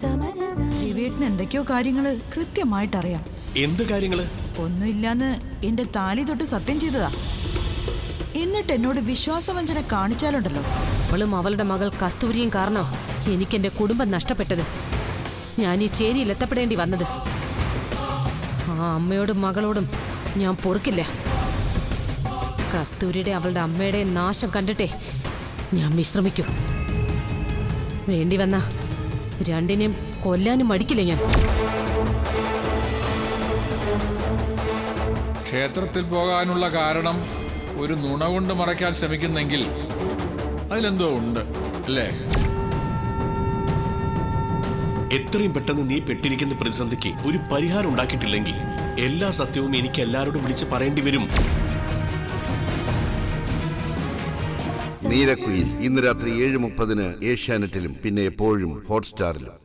രവിയേട്ടന് എന്തൊക്കെയോ കാര്യങ്ങൾ കൃത്യമായിട്ട് അറിയാം എന്ത് കാര്യങ്ങൾ? ഒന്നുമില്ലാന്ന് എന്റെ താലി തൊട്ട് സത്യം ചെയ്തതാ. എന്നിട്ട് എന്നോട് വിശ്വാസവഞ്ചന കാണിച്ചാലുണ്ടല്ലോ. അവളും അവളുടെ മകൾ കസ്തൂരിയും കാരണം? എനിക്ക് എന്റെ കുടുംബം നഷ്ടപ്പെട്ടത്. ഞാൻ ഈ ചേരിയിൽ എത്തപ്പെടേണ്ടി വന്നത്. ആ അമ്മയോടും മകളോടും ഞാൻ പൊറുക്കില്ല. കസ്തൂരിയുടെ അവളുടെ അമ്മയുടെ നാശം കണ്ടിട്ടേ ഞാൻ വിശ്രമിക്കൂ. വേണ്ടി വന്ന രണ്ടിനെയും കൊല്ലാനും മടിക്കില്ല ഞാൻ. ക്ഷേത്രത്തിൽ പോകാനുള്ള കാരണം ഒരു നുണ കൊണ്ട് മറയ്ക്കാൻ ശ്രമിക്കുന്നെങ്കിൽ അതിലെന്തോ ഉണ്ട് അല്ലേ? എത്രയും പെട്ടെന്ന് നീ പെട്ടിരിക്കുന്ന പ്രതിസന്ധിക്ക് ഒരു പരിഹാരം ഉണ്ടാക്കിയിട്ടില്ലെങ്കിൽ എല്ലാ സത്യവും എനിക്ക് എല്ലാവരോടും വിളിച്ച് പറയേണ്ടി വരും. നീലക്കുയിൽ ഇന്ന് രാത്രി ഏഴ് മുപ്പതിന് ഏഷ്യാനെറ്റിലും പിന്നെ എപ്പോഴും ഹോട്ട്സ്റ്റാറിലും.